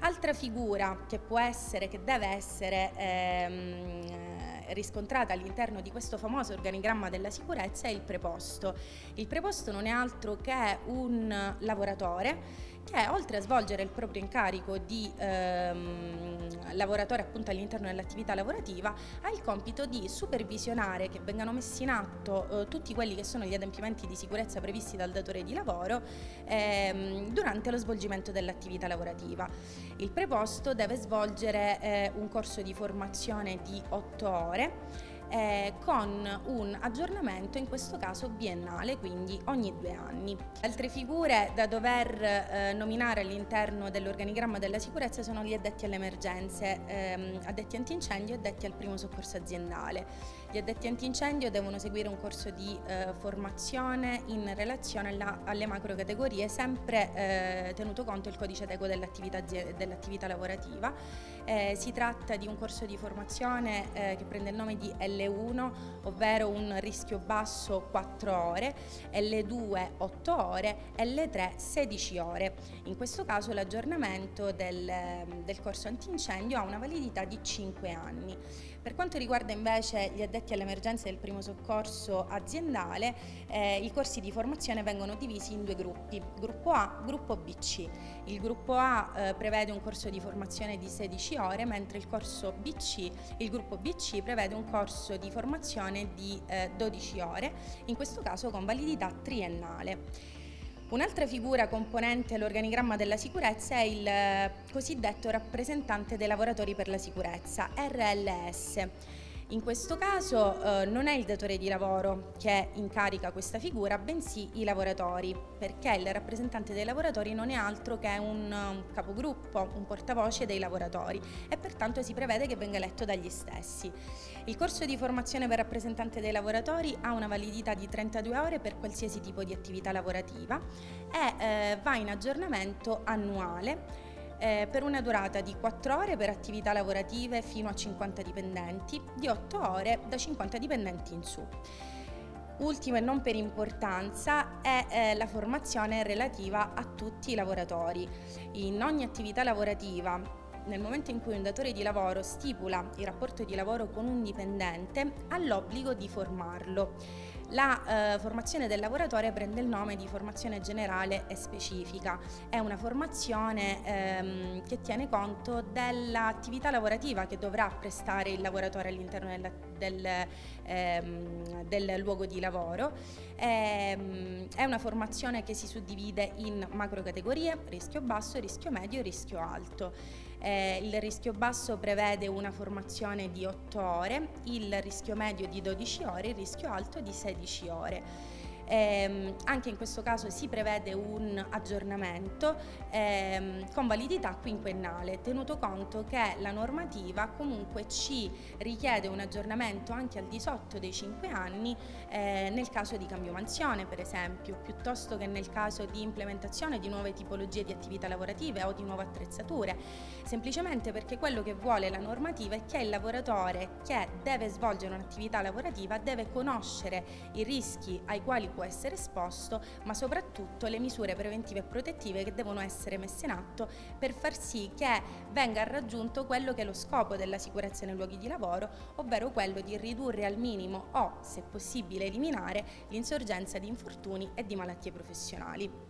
Altra figura che può essere, che deve essere ehm, riscontrata all'interno di questo famoso organigramma della sicurezza è il preposto. Il preposto non è altro che un lavoratore che oltre a svolgere il proprio incarico di ehm, lavoratore appunto all'interno dell'attività lavorativa ha il compito di supervisionare che vengano messi in atto eh, tutti quelli che sono gli adempimenti di sicurezza previsti dal datore di lavoro ehm, durante lo svolgimento dell'attività lavorativa. Il preposto deve svolgere eh, un corso di formazione di 8 ore eh, con un aggiornamento in questo caso biennale, quindi ogni due anni. Altre figure da dover eh, nominare all'interno dell'organigramma della sicurezza sono gli addetti alle emergenze, ehm, addetti antincendio e addetti al primo soccorso aziendale. Gli addetti antincendio devono seguire un corso di eh, formazione in relazione alla, alle macro categorie, sempre eh, tenuto conto il codice eteco dell'attività, dell lavorativa. Eh, si tratta di un corso di formazione eh, che prende il nome di L1, ovvero un rischio basso 4 ore, L2 8 ore, L3 16 ore. In questo caso l'aggiornamento del, del corso antincendio ha una validità di 5 anni. Per quanto riguarda invece gli addetti all'emergenza del primo soccorso aziendale, eh, i corsi di formazione vengono divisi in due gruppi, gruppo A, gruppo BC. Il gruppo A eh, prevede un corso di formazione di 16 ore, mentre il corso BC, il gruppo BC prevede un corso di formazione di eh, 12 ore, in questo caso con validità triennale. Un'altra figura componente l'organigramma della sicurezza è il eh, cosiddetto rappresentante dei lavoratori per la sicurezza, RLS. In questo caso eh, non è il datore di lavoro che incarica questa figura, bensì i lavoratori, perché il rappresentante dei lavoratori non è altro che un, un capogruppo, un portavoce dei lavoratori e pertanto si prevede che venga eletto dagli stessi. Il corso di formazione per rappresentante dei lavoratori ha una validità di 32 ore per qualsiasi tipo di attività lavorativa e eh, va in aggiornamento annuale eh, per una durata di 4 ore per attività lavorative fino a 50 dipendenti, di 8 ore da 50 dipendenti in su. Ultimo e non per importanza è eh, la formazione relativa a tutti i lavoratori. In ogni attività lavorativa nel momento in cui un datore di lavoro stipula il rapporto di lavoro con un dipendente ha l'obbligo di formarlo. La eh, formazione del lavoratore prende il nome di formazione generale e specifica. È una formazione ehm, che tiene conto dell'attività lavorativa che dovrà prestare il lavoratore all'interno del, del, ehm, del, luogo di lavoro. Ehm, è una formazione che si suddivide in macro categorie, rischio basso, rischio medio e rischio alto. Eh, il rischio basso prevede una formazione di 8 ore, il rischio medio di 12 ore, il rischio alto di 16 ore. Eh, anche in questo caso si prevede un aggiornamento ehm, con validità quinquennale, tenuto conto che la normativa comunque ci richiede un aggiornamento anche al di sotto dei 5 anni eh, nel caso di cambio mansione per esempio, piuttosto che nel caso di implementazione di nuove tipologie di attività lavorative o di nuove attrezzature, semplicemente perché quello che vuole la normativa è che il lavoratore che deve svolgere un'attività lavorativa deve conoscere i rischi ai quali può essere esposto, ma soprattutto le misure preventive e protettive che devono essere messe in atto per far sì che venga raggiunto quello che è lo scopo della sicurezza nei luoghi di lavoro, ovvero quello di ridurre al minimo o, se possibile, eliminare l'insorgenza di infortuni e di malattie professionali.